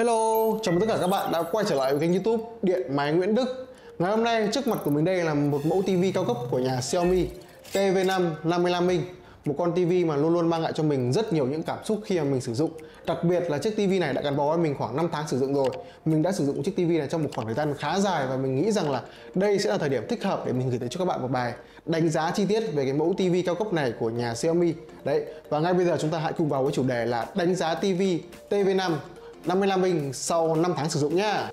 Hello, chào mừng tất cả các bạn đã quay trở lại với kênh youtube Điện Máy Nguyễn Đức. Ngày hôm nay trước mặt của mình đây là một mẫu TV cao cấp của nhà Xiaomi TV5 55 inch. Một con TV mà luôn luôn mang lại cho mình rất nhiều những cảm xúc khi mà mình sử dụng. Đặc biệt là chiếc TV này đã gắn bó với mình khoảng 5 tháng sử dụng rồi. Mình đã sử dụng chiếc TV này trong một khoảng thời gian khá dài Và mình nghĩ rằng là đây sẽ là thời điểm thích hợp để mình gửi tới cho các bạn một bài đánh giá chi tiết về cái mẫu TV cao cấp này của nhà Xiaomi. Đấy, và ngay bây giờ chúng ta hãy cùng vào với chủ đề là đánh giá TV TV5 55 inch sau 5 tháng sử dụng nhá.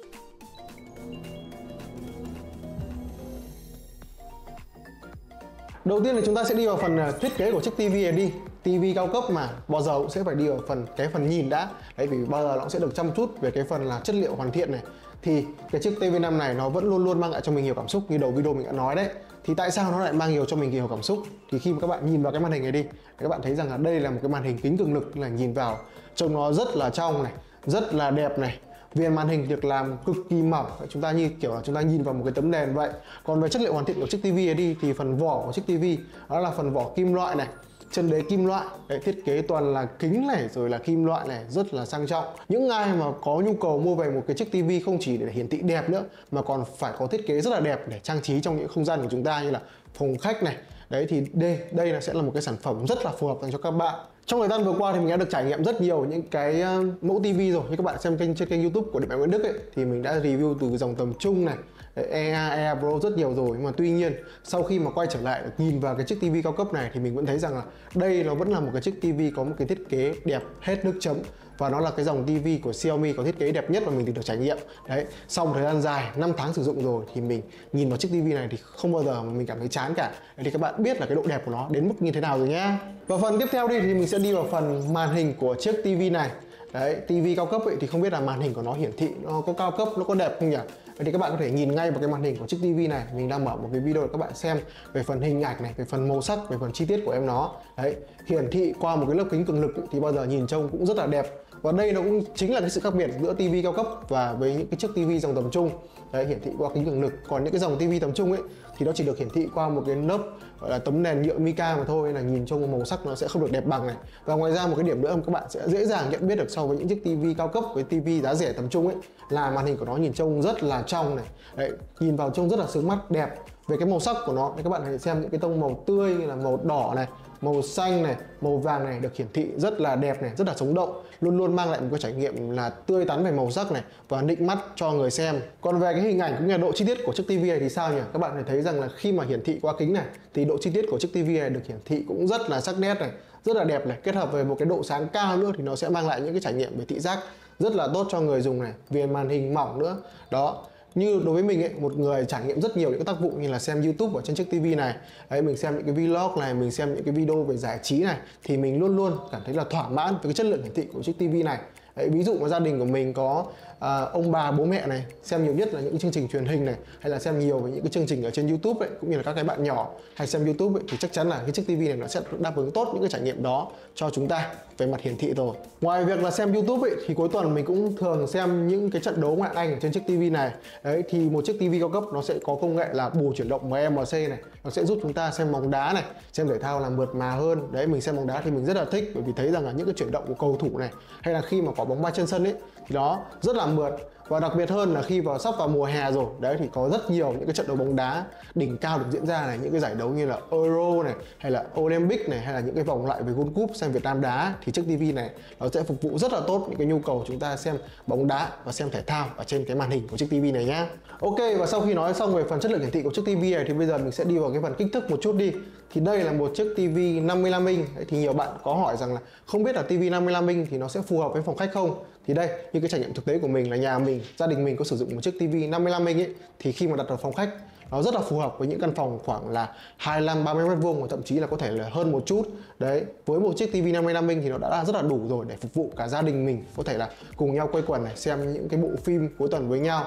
Đầu tiên là chúng ta sẽ đi vào phần à, thiết kế của chiếc TV này đi. TV cao cấp mà, bao giờ cũng sẽ phải đi vào phần, cái phần nhìn đã. Đấy, vì bao giờ nó cũng sẽ được chăm chút về cái phần là chất liệu hoàn thiện này. Thì cái chiếc TV5 này nó vẫn luôn luôn mang lại cho mình nhiều cảm xúc, như đầu video mình đã nói đấy. Thì tại sao nó lại mang nhiều cho mình nhiều cảm xúc? Thì khi mà các bạn nhìn vào cái màn hình này đi, Các bạn thấy rằng là đây là một cái màn hình kính cường lực, là nhìn vào Trông nó rất là trong này rất là đẹp này. Viền màn hình được làm cực kỳ mỏng. Chúng ta như kiểu là chúng ta nhìn vào một cái tấm đèn vậy. Còn về chất liệu hoàn thiện của chiếc TV đi thì phần vỏ của chiếc TV đó là phần vỏ kim loại này. Chân đế kim loại. Đấy, thiết kế toàn là kính này rồi là kim loại này rất là sang trọng. Những ai mà có nhu cầu mua về một cái chiếc TV không chỉ để hiển thị đẹp nữa mà còn phải có thiết kế rất là đẹp để trang trí trong những không gian của chúng ta như là phòng khách này. Đấy thì đây đây là sẽ là một cái sản phẩm rất là phù hợp dành cho các bạn trong thời gian vừa qua thì mình đã được trải nghiệm rất nhiều những cái ờ, mẫu TV rồi. Như các bạn xem kênh trên kênh YouTube của Điện Máy Nguyễn Đức ấy thì mình đã review từ dòng tầm trung này ờ, EA, EA Pro rất nhiều rồi. Nhưng mà tuy nhiên sau khi mà quay trở lại nhìn vào cái chiếc TV cao cấp này thì mình vẫn thấy rằng là đây nó vẫn là một cái chiếc TV có một cái thiết kế đẹp hết nước chấm và nó là cái dòng TV của Xiaomi có thiết kế đẹp nhất mà mình từng được trải nghiệm. Đấy sau một thời gian dài 5 tháng sử dụng rồi thì mình nhìn vào chiếc TV này thì không bao giờ mà mình cảm thấy chán cả. Đấy thì các bạn biết là cái độ đẹp của nó đến mức như thế nào rồi nhá. Và phần tiếp theo đi thì mình sẽ đi vào phần màn hình của chiếc TV này. Đấy TV cao cấp ấy thì không biết là màn hình của nó hiển thị nó có cao cấp nó có đẹp không nhỉ? Vậy thì các bạn có thể nhìn ngay vào cái màn hình của chiếc TV này. Mình đang mở một cái video để các bạn xem về phần hình ảnh này, về phần màu sắc, về phần chi tiết của em nó. Đấy, hiển thị qua một cái lớp kính cường lực ấy, thì bao giờ nhìn trông cũng rất là đẹp và đây nó cũng chính là cái sự khác biệt giữa TV cao cấp và với những cái chiếc TV dòng tầm trung. Đấy, hiển thị qua kính cường lực. Còn những cái dòng TV tầm trung ấy, thì nó chỉ được hiển thị qua một cái lớp, gọi là, tấm nền nhựa mica mà thôi là nhìn trông màu sắc nó sẽ không được đẹp bằng này. Và ngoài ra một cái điểm nữa mà các bạn sẽ dễ dàng nhận biết được so với những chiếc TV cao cấp với TV giá rẻ tầm trung ấy, là màn hình của nó nhìn trông rất là trong này. Đấy, nhìn vào trông rất là sướng mắt, đẹp về cái màu sắc của nó. Thì các bạn hãy xem những cái tông màu tươi như là màu đỏ này màu xanh này, màu vàng này được hiển thị rất là đẹp này, rất là sống động. Luôn luôn mang lại một cái trải nghiệm là tươi tắn về màu sắc này và nịnh mắt cho người xem. Còn về cái hình ảnh cũng như là độ chi tiết của chiếc TV này thì sao nhỉ? Các bạn thấy rằng là khi mà hiển thị qua kính này, thì độ chi tiết của chiếc TV này được hiển thị cũng rất là sắc nét này, rất là đẹp này. Kết hợp với một cái độ sáng cao nữa thì nó sẽ mang lại những cái trải nghiệm về thị giác rất là tốt cho người dùng này viền màn hình mỏng nữa. Đó như đối với mình ấy, một người trải nghiệm rất nhiều những tác vụ như là xem YouTube ở trên chiếc TV này đấy mình xem những cái vlog này mình xem những cái video về giải trí này thì mình luôn luôn cảm thấy là thỏa mãn với cái chất lượng hiển thị của chiếc TV này. Đấy, ví dụ mà gia đình của mình có à, ông bà bố mẹ này xem nhiều nhất là những chương trình truyền hình này hay là xem nhiều về những cái chương trình ở trên YouTube ấy cũng như là các cái bạn nhỏ hay xem YouTube ấy, thì chắc chắn là cái chiếc TV này nó sẽ đáp ứng tốt những cái trải nghiệm đó cho chúng ta về mặt hiển thị rồi. Ngoài việc là xem YouTube ấy, thì cuối tuần mình cũng thường xem những cái trận đấu ngoại hạng Anh trên chiếc TV này. Đấy thì một chiếc TV cao cấp nó sẽ có công nghệ là bù chuyển động MMC này, nó sẽ giúp chúng ta xem bóng đá này, xem thể thao là mượt mà hơn. Đấy mình xem bóng đá thì mình rất là thích bởi vì thấy rằng là những cái chuyển động của cầu thủ này hay là khi mà có bóng bay trên sân ấy, thì nó rất là mượt. Và đặc biệt hơn là khi vào, sắp vào mùa hè rồi, đấy, thì có rất nhiều những cái trận đấu bóng đá đỉnh cao được diễn ra này, những cái giải đấu như là Euro này, hay là Olympic này, hay là những cái vòng loại về World Cup xem Việt Nam đá, thì chiếc TV này nó sẽ phục vụ rất là tốt những cái nhu cầu chúng ta xem bóng đá và xem thể thao ở trên cái màn hình của chiếc TV này nhá. Ok, và sau khi nói xong về phần chất lượng hiển thị của chiếc TV này, thì bây giờ mình sẽ đi vào cái phần kích thước một chút đi. Thì đây là một chiếc TV 55 inch. Thì nhiều bạn có hỏi rằng là không biết là TV 55 inch thì nó sẽ phù hợp với phòng khách không? Thì đây, như cái trải nghiệm thực tế của mình là nhà mình, gia đình mình có sử dụng một chiếc tivi 55 inch ấy, thì khi mà đặt vào phòng khách, nó rất là phù hợp với những căn phòng khoảng là 25 30 mét vuông và thậm chí là có thể là hơn một chút. Đấy, với một chiếc tivi 55 inch thì nó đã rất là đủ rồi để phục vụ cả gia đình mình, có thể là cùng nhau quây quần này, xem những cái bộ phim cuối tuần với nhau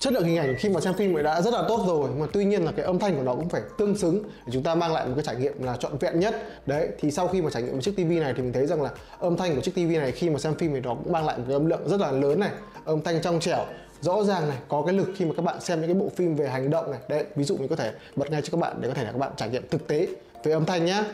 chất lượng hình ảnh khi mà xem phim thì đã rất là tốt rồi. Mà tuy nhiên là cái âm thanh của nó cũng phải tương xứng để chúng ta mang lại một cái trải nghiệm là trọn vẹn nhất. Đấy, thì sau khi mà trải nghiệm một chiếc TV này thì mình thấy rằng là âm thanh của chiếc TV này khi mà xem phim thì nó cũng mang lại một cái âm lượng rất là lớn này. Âm thanh trong trẻo, rõ ràng này, có cái lực khi mà các bạn xem những cái bộ phim về hành động này. Đấy, ví dụ mình có thể bật ngay cho các bạn để có thể là các bạn trải nghiệm thực tế về âm thanh nhá.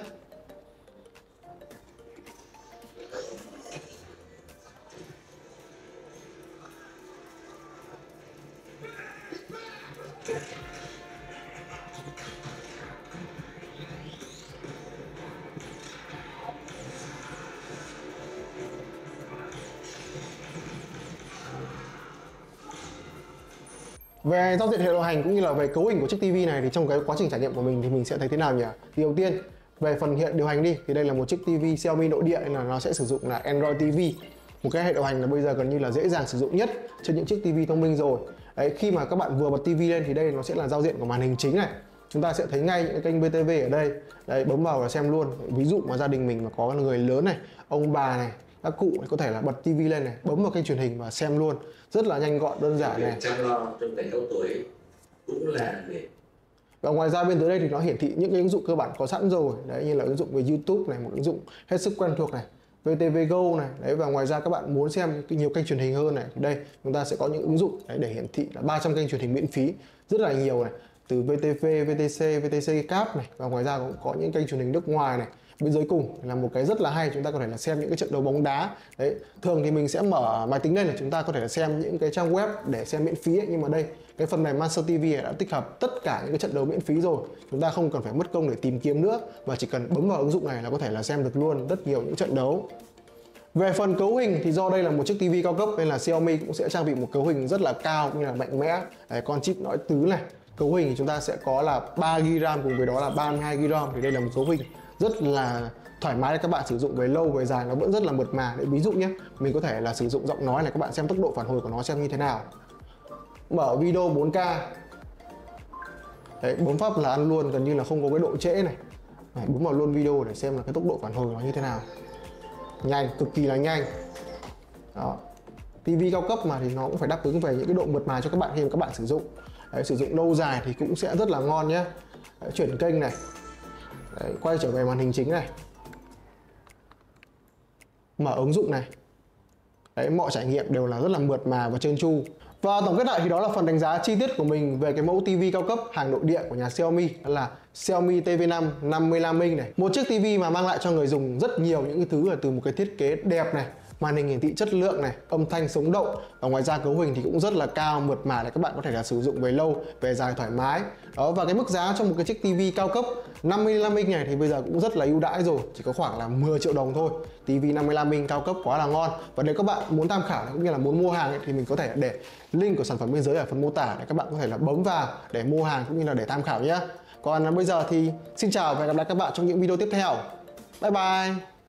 Về giao diện hệ điều hành cũng như là về cấu hình của chiếc TV này thì trong cái quá trình trải nghiệm của mình thì mình sẽ thấy thế nào nhỉ? Thì đầu tiên, về phần hiện điều hành đi, thì đây là một chiếc TV Xiaomi nội địa nên là nó sẽ sử dụng là Android TV một cái hệ điều hành là bây giờ gần như là dễ dàng sử dụng nhất trên những chiếc TV thông minh rồi. Đấy, khi mà các bạn vừa bật TV lên thì đây nó sẽ là giao diện của màn hình chính này. Chúng ta sẽ thấy ngay những kênh BTV ở đây. Đấy, bấm vào là xem luôn. Ví dụ mà gia đình mình mà có người lớn này, ông bà này các cụ có thể là bật TV lên này bấm vào kênh truyền hình và xem luôn. Rất là nhanh gọn đơn giản này. Chăm lo cho người cao tuổi cũng là để và ngoài ra bên dưới đây thì nó hiển thị những cái ứng dụng cơ bản có sẵn rồi. Đấy như là ứng dụng về YouTube này một ứng dụng hết sức quen thuộc này VTV Go này. Đấy và ngoài ra các bạn muốn xem nhiều kênh truyền hình hơn này thì đây chúng ta sẽ có những ứng dụng. Đấy để hiển thị là 300 kênh truyền hình miễn phí. Rất là nhiều này. Từ VTV, VTC, VTC Cap này. Và ngoài ra cũng có những kênh truyền hình nước ngoài này bên dưới cùng là một cái rất là hay. Chúng ta có thể là xem những cái trận đấu bóng đá. Đấy thường thì mình sẽ mở máy tính lên để chúng ta có thể là xem những cái trang web để xem miễn phí ấy. nhưng mà đây cái phần này Master TV đã tích hợp tất cả những cái trận đấu miễn phí rồi. Chúng ta không cần phải mất công để tìm kiếm nữa và chỉ cần bấm vào ứng dụng này là có thể là xem được luôn rất nhiều những trận đấu. Về phần cấu hình thì do đây là một chiếc TV cao cấp nên là Xiaomi cũng sẽ trang bị một cấu hình rất là cao cũng như là mạnh mẽ. Đấy, con chip nói tứ này, cấu hình thì chúng ta sẽ có là 3 GB RAM cùng với đó là 32 GB RAM thì đây là một cấu hình rất là thoải mái để các bạn sử dụng về lâu về dài nó vẫn rất là mượt mà. Để ví dụ nhé, mình có thể là sử dụng giọng nói này các bạn xem tốc độ phản hồi của nó xem như thế nào. Mở video 4K. Đấy, bấm pháp là ăn luôn gần như là không có cái độ trễ này. Đấy, bấm vào luôn video để xem là cái tốc độ phản hồi của nó như thế nào nhanh cực kỳ là nhanh đó TV cao cấp mà thì nó cũng phải đáp ứng về những cái độ mượt mà cho các bạn khi mà các bạn sử dụng Đấy, sử dụng lâu dài thì cũng sẽ rất là ngon nhé Đấy, chuyển kênh này Đấy, quay trở về màn hình chính này. Mở ứng dụng này. Đấy, mọi trải nghiệm đều là rất là mượt mà và trơn tru. Và tổng kết lại thì đó là phần đánh giá chi tiết của mình về cái mẫu TV cao cấp hàng nội địa của nhà Xiaomi đó là Xiaomi TV5 55 inch này. Một chiếc TV mà mang lại cho người dùng rất nhiều những cái thứ là từ một cái thiết kế đẹp này, màn hình hiển thị chất lượng này, âm thanh sống động và ngoài ra cấu hình thì cũng rất là cao mượt mà để các bạn có thể là sử dụng về lâu, về dài thoải mái. Đó và cái mức giá trong một cái chiếc TV cao cấp 55 inch này thì bây giờ cũng rất là ưu đãi rồi, chỉ có khoảng là 10 triệu đồng thôi. TV 55 inch cao cấp quá là ngon. Và nếu các bạn muốn tham khảo cũng như là muốn mua hàng ấy, thì mình có thể để link của sản phẩm bên dưới ở phần mô tả để các bạn có thể là bấm vào để mua hàng cũng như là để tham khảo nhé. Còn à, bây giờ thì xin chào và hẹn gặp lại các bạn trong những video tiếp theo. Bye bye.